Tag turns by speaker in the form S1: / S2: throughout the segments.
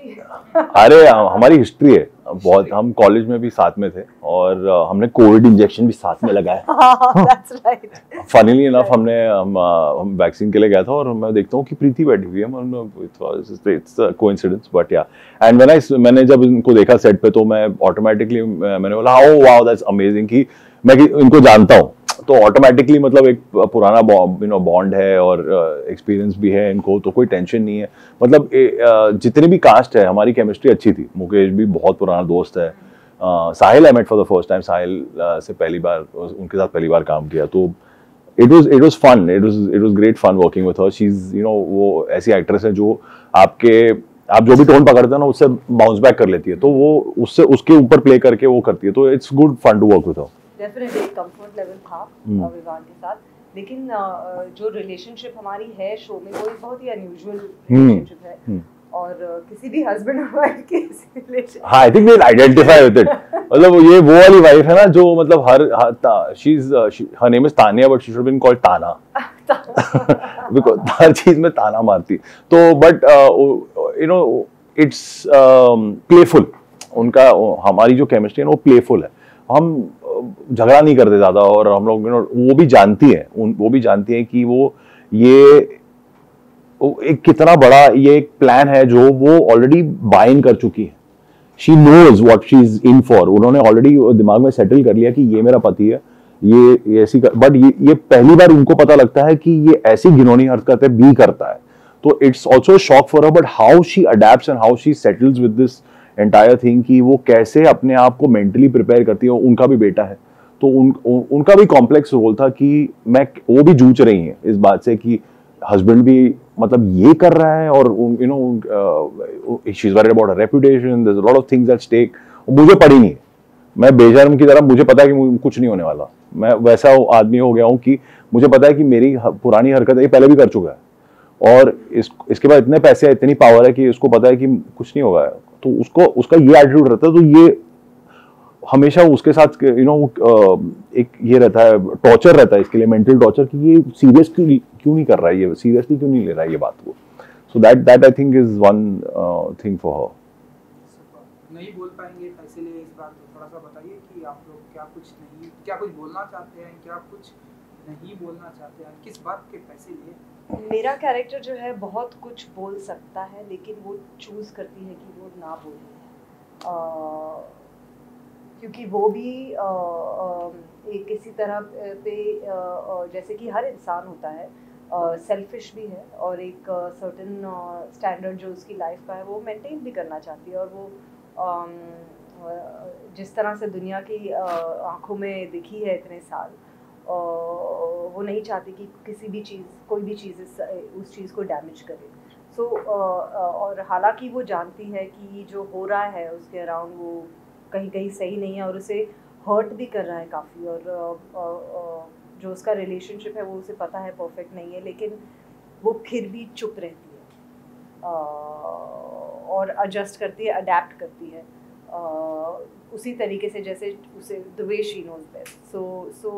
S1: अरे हमारी हिस्ट्री है। बहुत हम कॉलेज में भी साथ में थे और हमने कोविड इंजेक्शन भी साथ में लगाया। फनीली इनफ हमने हम हम वैक्सीन के लिए गया था और मैं देखता हूँ कि प्रीति बैठी हुई है। It's coincidence but yeah and when I मैंने जब इनको देखा सेट पे तो मैं ऑटोमेटिकली मैंने बोला हाउ वाओ दैट्स अमेजिंग कि मैं कि- इनको जानता हूँ। तो ऑटोमेटिकली मतलब एक पुराना यू नो बॉन्ड है और एक्सपीरियंस भी है इनको तो कोई टेंशन नहीं है। मतलब ए, अ, जितनी भी कास्ट है हमारी केमिस्ट्री अच्छी थी। मुकेश भी बहुत पुराना दोस्त है। अ, Sahil I met for the first time Sahil uh, से पहली बार उनके साथ पहली बार काम किया। तो it was it was fun it was it was great fun working with her she is you know वो ऐसी एक्ट्रेस है जो आपके आप जो भी टोन पकड़ते हैं ना उससे बाउंस बैक कर लेती है। तो वो उससे उसके ऊपर प्ले करके वो करती है। तो it's good fun to work with her
S2: definitely comfort level था
S1: हम्म।
S2: विवान के साथ। लेकिन जो रिलेशनशिप हमारी है शो में वो एक बहुत ही अनयूजुअल रिलेशनशिप है।
S1: हम्म।
S2: और किसी भी हस्बैंड और वाइफ के रिलेशन
S1: हाँ I think we identify with it मतलब ये वो वाली वाइफ है ना जो मतलब her she is her name is Tania but she should been called Taana because हर चीज़ में ताना मारती। तो but you know it's playful उनका हमारी जो केमिस्ट्री है ना वो प्लेफुल है। हम झगड़ा नहीं करते ज़्यादा और हम लोग वो भी जानती है वो भी जानती है कि वो, ये एक कितना बड़ा, ये एक प्लान है जो वो ऑलरेडी बाइन कर चुकी है। She knows what she is in for उन्होंने ऑलरेडी दिमाग में सेटल कर लिया कि ये मेरा पति है, ये ऐसी बट ये ये पहली बार उनको पता लगता है कि ये ऐसी घिनौनी हरकतें भी करता है। तो it's also shock for but how she adapt and how she settles with this entire thing कि वो कैसे अपने आप को मेंटली प्रिपेयर करती है उनका भी बेटा है। तो उन, उन उनका भी कॉम्प्लेक्स रोल था कि मैं वो भी जूझ रही हैं इस बात से कि हस्बैंड भी मतलब ये कर रहा है और you know is about reputation lot of things at stake मुझे पड़ी नहीं है। मैं बेशर्म की तरह मुझे पता है कि कुछ नहीं होने वाला। मैं वैसा आदमी हो गया हूँ कि मुझे पता है कि मेरी पुरानी हरकत ये पहले भी कर चुका है। और इस इसके बाद इतने पैसे इतनी पावर है कि उसको पता है कि कुछ नहीं होगा। तो उसको, उसका ये एटीट्यूड रहता है तो ये हमेशा उसके साथ यू नो एक ये रहता है टॉर्चर रहता है इसके लिए मेंटल टॉर्चर कि ये सीरियस क्यों क्यों नहीं कर रहा है ये सीरियसली क्यों नहीं ले रहा है ये बात को? So that that I think is one thing for her
S3: नहीं बोल पाएँगे, पैसे लिए इस बार तो थोड़ा सा बताइए कि आप लोग क्या कुछ नहीं, क्या कुछ बोलना चाहते हैं, क्या कुछ नहीं बोलना चाहते हैं, किस बात के पैसे लिए?
S2: मेरा कैरेक्टर जो है बहुत कुछ बोल सकता है, लेकिन वो चूज़ करती है कि वो ना बोले। क्योंकि वो भी एक किसी तरह पे जैसे कि हर इंसान होता है सेल्फिश भी है और एक सर्टन स्टैंडर्ड जो उसकी लाइफ का है, वो मेंटेन भी करना चाहती है। और वो जिस तरह से दुनिया की आँखों में दिखी है इतने साल वो नहीं चाहती कि किसी भी चीज़, कोई भी चीज़ उस चीज़ को डैमेज करे। सो और हालाँकि वो जानती है कि जो हो रहा है उसके अराउंड वो कहीं कहीं सही नहीं है और उसे हर्ट भी कर रहा है काफ़ी और जो उसका रिलेशनशिप है वो उसे पता है परफेक्ट नहीं है लेकिन वो फिर भी चुप रहती है। और एडजस्ट करती है अडेप्ट करती है। उसी तरीके से जैसे उसे the way she knows best so so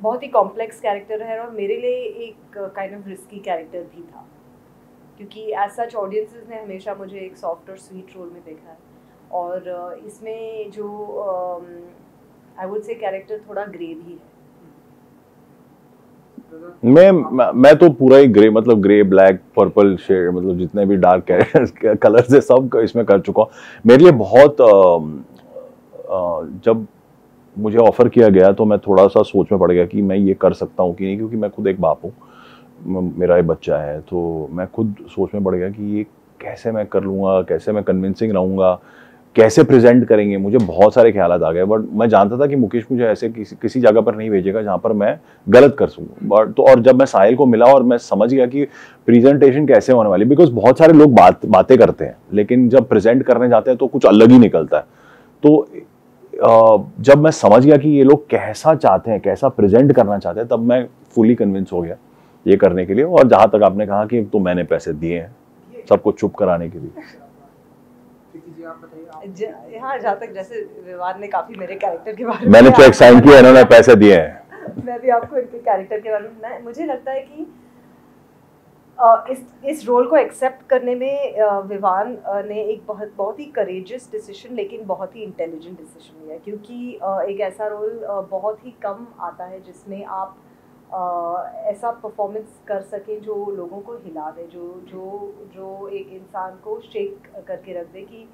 S2: बहुत ही कॉम्प्लेक्स कैरेक्टर है और मेरे लिए एक काइंड ऑफ़ रिस्की कैरेक्टर भी था। क्योंकि एज सच ऑडियंसेस ने हमेशा मुझे एक सॉफ्ट और स्वीट रोल में देखा है। और इसमें जो आई वुड से कैरेक्टर थोड़ा ग्रे भी है।
S1: मैं मैं- तो पूरा ही ग्रे मतलब ग्रे ब्लैक पर्पल शेड मतलब जितने भी डार्क कलर्स है सब इसमें कर चुका हूँ। मेरे लिए बहुत अम, अ, जब मुझे ऑफ़र किया गया तो मैं थोड़ा सा सोच में पड़ गया कि मैं ये कर सकता हूँ कि नहीं क्योंकि मैं खुद एक बाप हूँ। मेरा एक बच्चा है तो मैं खुद सोच में पड़ गया कि ये कैसे मैं कर लूँगा कैसे मैं कन्विंसिंग रहूँगा कैसे प्रेजेंट करेंगे? मुझे बहुत सारे ख्याल आ गए बट मैं जानता था कि मुकेश मुझे ऐसे किसी किसी जगह पर नहीं भेजेगा जहाँ पर मैं गलत कर सकूँ। बट तो और जब मैं साहिल को मिला और मैं समझ गया कि प्रेजेंटेशन कैसे होने वाली बिकॉज़ बहुत सारे लोग बात, बातें करते हैं, लेकिन जब प्रेजेंट करने जाते हैं तो कुछ अलग ही निकलता है। तो जब मैं समझ गया कि ये लोग कैसा चाहते हैं, कैसा प्रेजेंट करना चाहते हैं, तब मैं फुली कन्विंस हो गया ये करने के लिए। और जहाँ तक आपने कहा कि तो मैंने पैसे दिए हैं, सबको चुप कराने के लिए।
S3: आप बताइए
S2: हाँ जहाँ तक जैसे विवाद ने काफ़ी मेरे कैरेक्टर के बारे में
S1: मैंने चेक साइन किया इन्होंने पैसे दिए हैं।
S2: मैं भी आपको इनके कैरेक्टर के बारे में मैं मुझे लगता है कि इस इस रोल को एक्सेप्ट करने में विवान ने एक बहुत बहुत ही करेजियस डिसीज़न लेकिन बहुत ही इंटेलिजेंट डिसीज़न लिया क्योंकि एक ऐसा रोल बहुत ही कम आता है जिसमें आप ऐसा परफॉर्मेंस कर सकें जो लोगों को हिला दे जो जो जो एक इंसान को शेक करके रख दे कि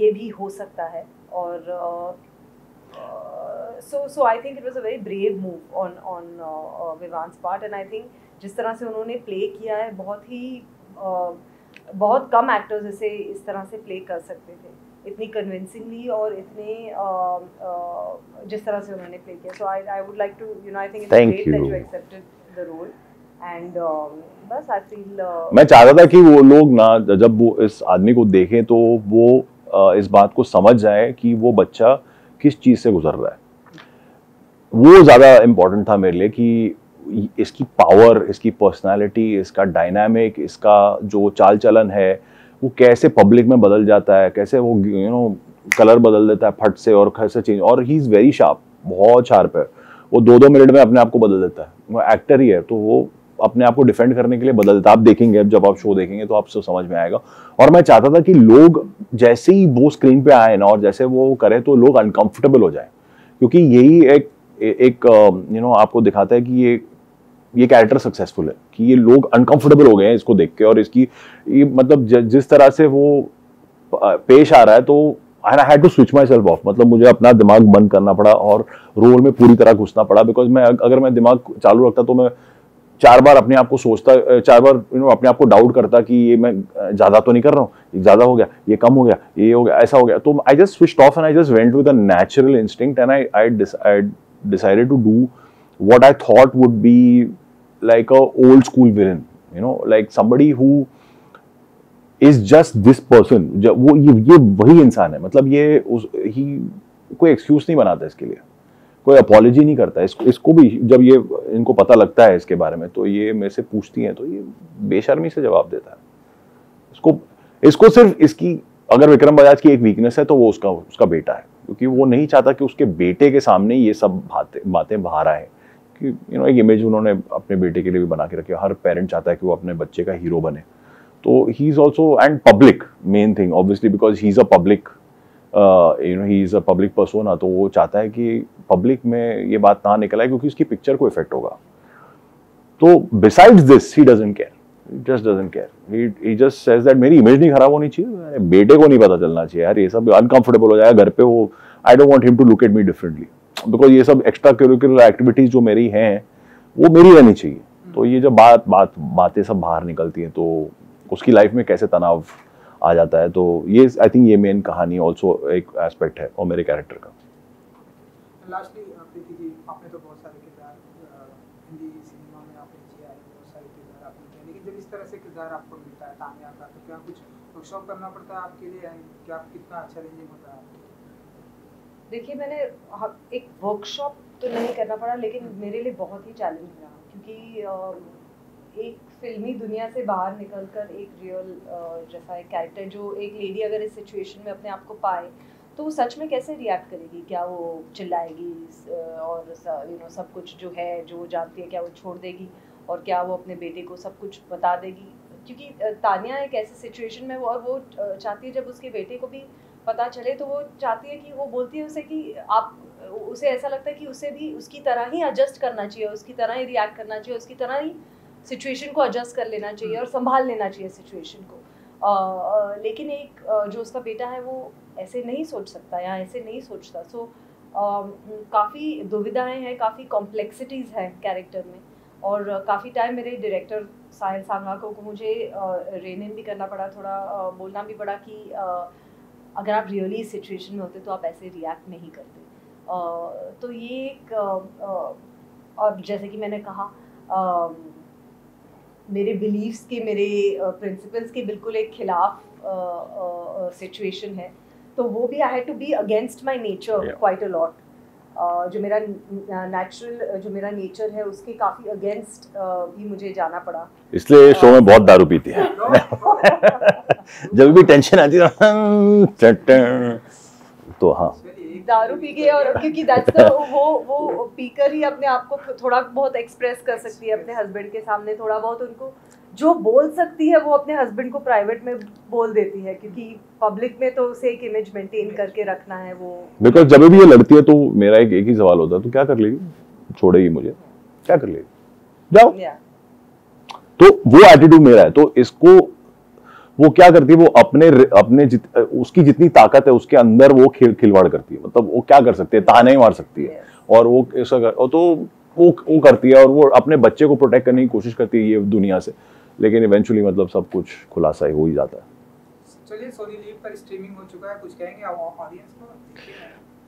S2: ये भी हो सकता है और so so I think it was a very brave move on on Vivaan's part and I think जिस तरह से उन्होंने प्ले किया है बहुत ही uh, बहुत कम एक्टर्स इसे इस तरह से प्ले कर सकते थे। इतनी कन्विंसिंगली और इतने uh, uh, जिस तरह से उन्होंने प्ले किया। So I I would like to you know I think it's great that you accepted the role and बस आई फील
S1: मैं चाहता था कि वो लोग ना, जब वो इस आदमी को देखें तो वो इस बात को समझ जाए कि वो बच्चा किस चीज़ से गुजर रहा है। वो ज़्यादा इम्पोर्टेंट था मेरे लिए कि इसकी पावर इसकी पर्सनालिटी इसका डायनामिक इसका जो चाल चलन है, वो कैसे पब्लिक में बदल जाता है, कैसे वो यू नो कलर बदल देता है फट से और कैसे चेंज और ही इज़ वेरी शार्प बहुत शार्प है। वो दो दो मिनट में अपने आप को बदल देता है। वो एक्टर ही है तो वो अपने आप को डिफेंड करने के लिए बदलता आप देखेंगे जब आप शो देखेंगे तो आपसे समझ में आएगा। और मैं चाहता था कि लोग जैसे ही वो स्क्रीन पे आए ना और जैसे वो करें तो लोग अनकंफर्टेबल हो जाए। क्योंकि यही एक एक यू नो आपको दिखाता है कि ये ये कैरेक्टर सक्सेसफुल है। कि ये लोग अनकंफर्टेबल हो गए हैं इसको देख के और इसकी ये मतलब ज, जिस तरह से वो पेश आ रहा है तो I had to switch myself off मतलब मुझे अपना दिमाग बंद करना पड़ा और रोल में पूरी तरह घुसना पड़ा। बिकॉज़ मैं अगर मैं दिमाग चालू रखता तो मैं चार बार अपने आप को सोचता चार बार यू नो अपने आप को डाउट करता कि ये मैं ज़्यादा तो नहीं कर रहा हूँ ज़्यादा हो गया, ये कम हो गया, ये हो गया, ऐसा हो गया। तो I just switch off and I just went with a natural instinct and I I decided to do what I thought would be like a old school villain, you know, like somebody who is just this person वो ये ये वही इंसान है मतलब ये उस ही कोई एक्सक्यूज नहीं बनाता इसके लिए। कोई अपॉलोजी नहीं करता। इसको इसको भी जब ये, इनको पता लगता है इसके बारे में तो ये मेरे से पूछती हैं तो ये बेशर्मी से जवाब देता है। इसको इसको सिर्फ़ इसकी, अगर विक्रम बजाज की एक वीकनेस है तो वो उसका उसका बेटा है। क्योंकि वो नहीं चाहता कि उसके बेटे के सामने ये सब बातें बातें बाहर आए। कि यू नो एक इमेज उन्होंने अपने बेटे के लिए भी बना के रखी हर पेरेंट चाहता है कि वो अपने बच्चे का हीरो बने। तो he is also and public main thing obviously because he is a public you know he is a public persona तो वो चाहता है कि पब्लिक में ये बात ना निकल आए, क्योंकि उसकी पिक्चर को इफ़ेक्ट होगा। तो besides this he doesn't care just doesn't care he just says that मेरी इमेज नहीं खराब होनी चाहिए बेटे को नहीं पता चलना चाहिए यार, ये सब अनकंफर्टेबल हो जाएगा घर पे, वो I don't want him to look at me differently because ये सब एक्स्ट्रा करिकुलर एक्टिविटीज़ जो मेरी हैं, वो मेरी रहनी चाहिए। तो ये जब बात बात, बातें सब बाहर निकलती हैं तो उसकी लाइफ में कैसे तनाव आ जाता है। तो ये आई थिंक ये मेन कहानी ऑल्सो एक एस्पेक्ट है और मेरे कैरेक्टर का।
S3: लास्टली प्रीति जी आपने तो बहुत सारे किरदार हिंदी सिनेमा में आपने किया है बहुत सारे किरदार आपने किए लेकिन जब इस तरह से किरदार आपको मिलता है तान्या का तो क्या कुछ वर्कशॉप करना पड़ता है आपके लिए? क्या कितना चैलेंजिंग होता है
S2: देखिए मैंने एक वर्कशॉप तो नहीं करना पड़ा लेकिन मेरे लिए बहुत ही चैलेंज रहा। क्योंकि एक फिल्मी दुनिया से बाहर निकलकर एक रियल जैसा एक कैरेक्टर जो एक लेडी अगर इस सिचुएशन में अपने आप को पाए तो वो सच में कैसे रिएक्ट करेगी? क्या वो चिल्लाएगी और यू नो सब कुछ जो है, जो जानती है, क्या वो छोड़ देगी? और क्या वो अपने बेटे को सब कुछ बता देगी? क्योंकि तानिया एक ऐसी सिचुएशन में वो, और वो चाहती है जब उसके बेटे को भी पता चले तो वो चाहती है कि वो बोलती है उसे कि आप, उसे ऐसा लगता है कि उसे भी उसकी तरह ही एडजस्ट करना चाहिए, उसकी तरह ही रिएक्ट करना चाहिए, उसकी तरह ही सिचुएशन को एडजस्ट कर लेना चाहिए और संभाल लेना चाहिए सिचुएशन को। आ, लेकिन एक जो उसका बेटा है वो ऐसे नहीं सोच सकता या ऐसे नहीं सोचता। सो काफ़ी दुविधाएँ हैं काफ़ी कॉम्प्लेक्सिटीज़ हैं कैरेक्टर में और काफ़ी टाइम मेरे डायरेक्टर साहिल सांगा को, मुझे रेनिन भी करना पड़ा थोड़ा बोलना भी पड़ा कि अगर आप रियली इस सिचुएशन में होते तो आप ऐसे रिएक्ट नहीं करते। तो ये एक और जैसे कि मैंने कहा मेरे बिलीव्स के मेरे प्रिंसिपल्स के बिल्कुल एक खिलाफ सिचुएशन है। तो वो भी I had to be against my nature quite a lot जो मेरा नेचुरल जो मेरा नेचर है उसके काफ़ी अगेंस्ट भी मुझे जाना पड़ा।
S1: इसलिए शो में बहुत दारू पीती है। जब भी टेंशन आती है तो हाँ।
S3: एक
S2: दारू पी के और क्योंकि दैट्स द वो वो पीकर ही अपने आप को थोड़ा बहुत एक्सप्रेस कर सकती है अपने हस्बैंड के सामने थोड़ा बहुत उनको जो बोल सकती है वो अपने हस्बैंड को प्राइवेट में बोल देती है क्योंकि पब्लिक में तो उसे एक इमेज मेंटेन करके रखना है वो।
S1: बिकॉज़ जब भी ये लड़ती है तो मेरा एक एक ही सवाल होता है तो क्या कर लेगी? छोड़ेगी मुझे। क्या कर लेगी? जाओ।
S2: या
S1: तो वो एटीट्यूड मेरा है। तो इसको वो क्या करती है वो अपने अपने जित, उसकी जितनी ताकत है उसके अंदर वो खिल खिलवाड़ करती है। मतलब वो क्या कर सकती है ताने ही मार सकती है। और वो ऐसा कर, और तो वो वो करती है और वो अपने बच्चे को प्रोटेक्ट करने की कोशिश करती है ये दुनिया से। लेकिन इवेंचुअली मतलब सब कुछ खुलासा ही हो ही जाता है।
S3: चलिए सोनी लीव पर स्ट्रीमिंग हो चुका है कुछ कहेंगे? ऑडियंस को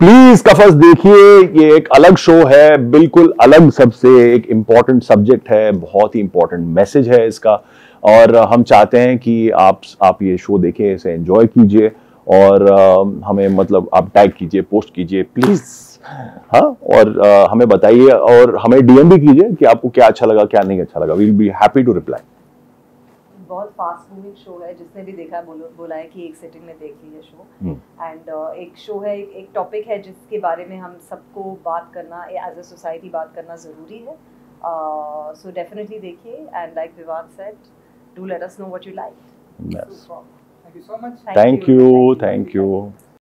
S1: प्लीज़ कफस देखिए ये एक अलग शो है बिल्कुल अलग सबसे एक इंपॉर्टेंट सब्जेक्ट है बहुत ही इंपॉर्टेंट मैसेज है इसका। और हम चाहते हैं कि आप आप ये शो देखें इसे एंजॉय कीजिए और अ, हमें मतलब आप टैग कीजिए पोस्ट कीजिए प्लीज़ हाँ और अ, हमें बताइए और हमें डीएम भी कीजिए कि आपको क्या अच्छा लगा क्या नहीं अच्छा लगा। We'll be happy to reply
S2: बहुत फास्ट मूविंग शो है जिसने भी देखा बोलो बोला है कि एक सेटिंग में देख लीजिए शो। एंड एक शो है एक, एक टॉपिक है जिसके बारे में हम सबको बात करना एज अ सोसाइटी बात करना ज़रूरी है। सो डेफिनेटली देखिए एंड लाइक विवाद set do let us know what you liked.
S3: Yes. Thank you so
S1: much. Thank, thank you. you. Thank you.